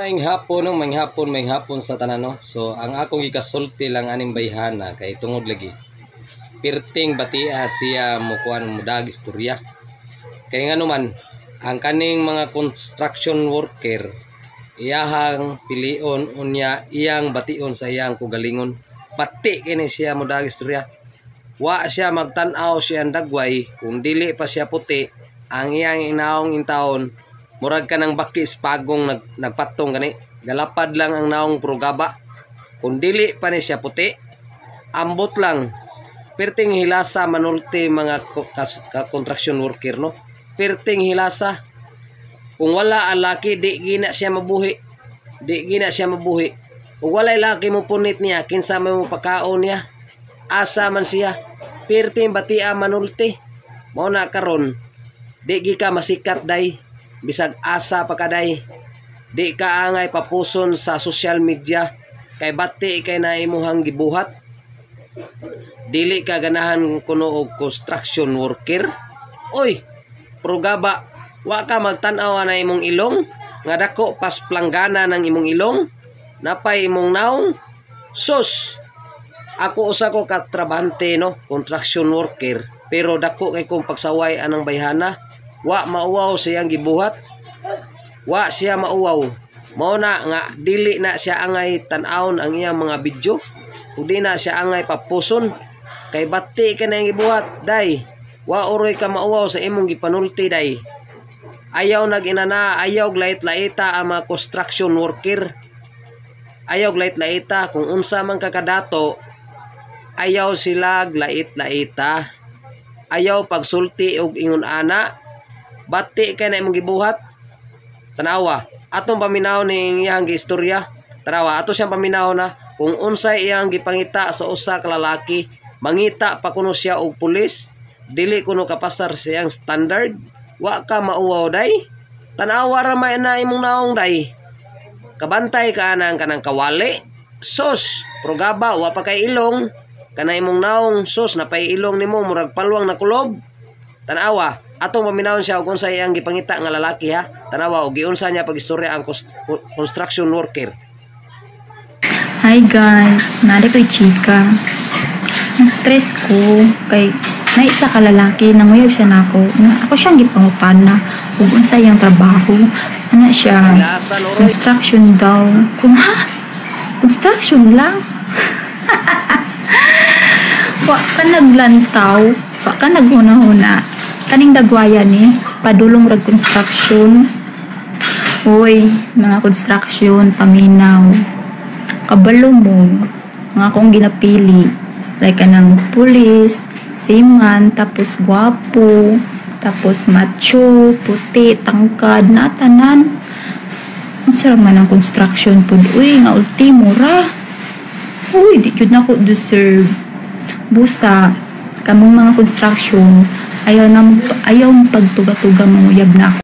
Maing hapon no, maing hapon, maing hapon sa tanan no. So ang akong ikasulti lang aning bayhana kay tungod lagi. Pirting batia siya mo kuan mo dag istorya. Kay nga naman ang kaning mga construction worker iyahang pilion unya iyang bation sa iyang kugalingon. Pati kini siya mo dag istorya. Wa siya magtan-aw siya dagway kung dili pa siya puti ang iyang inaong intawon murag ka ng bakis pagong nag, nagpatong gani. Galapad lang ang naong prugaba. Kung dili pa ni siya puti ambot lang. Perting hilasa manulti mga construction worker no? Perting hilasa. Kung wala ang laki di gina siya mabuhi. Di gina siya mabuhi. Kung walay laki mo punit niya kinsa may mo pakaon niya asa man siya. Perting batia manulti. Mo na karon. Di gi ka masikat day bisag asa pa kaday di ka angay papuson sa social media. Kay bati kay na imuhang gibuhat. Dili ka ganahan kuno og construction worker. Oy prugaba wa ka magtan-aw na imong ilong. Nga dako pas planggana ng imong ilong. Napay imong naong. Sus ako usa ko ka trabahante no? Construction worker. Pero dako kay kong pagsaway anang bayhana wa mauwaw siyang gibuhat. Wa siya mauwaw. Mao na nga dili na siya angay tan-awon ang iyang mga video ug na siya angay papuson. Kay bati ka na gibuhat day. Wa uroy ka mauwaw sa imong gipanulti day. Ayaw naginana ayaw lait-laita ang mga construction worker. Ayaw lait-laita kung unsa man kakadato ayaw sila lait-laita ayaw pagsulti og ingon ana bati kay na imong gibuhat. Tanawa. Atong paminaw ning iyang giistorya. Tanawa. Ato siyang paminaw na kung unsay iyang gipangita sa usa ka lalaki mangita pa kuno siya og pulis dili kuno kapasar siyang standard wa ka mauwaw day. Tanawa ra may na imong naong day. Kabantay ka nang kanang kawali. Sos progaba wa pa kay ilong. Kana imong naong sos na pay ilong nimo murag palwang na kulob. Tanawa atong paminawon siya og unsa iyang gipangita nga lalaki ha tanawa og giunsa niya pagistorya ang cons- construction worker Hi guys, nari ko'y chika. Ang stress ko kay na isa ka lalaki nanguyaw siya nako. Na ako siyang gipangupan na ug unsa iyang trabaho. Ana siya construction daw. Kung ha? Construction lang? Wa ka naglantaw, wa ka naghuna-huna. Kaning dagwaya ni padulong rag construction. Uy, mga construction, paminaw. Kabalo mo nga akong ginapili. Like kanang pulis seaman tapos gwapo tapos macho puti tangkad na tanan ang sarap man ang construction pud. Uy nga ultimo ra uy di jud na ko deserve. Busa kamong mga construction ayaw na ayaw pagtuga-tuga manguyab na ako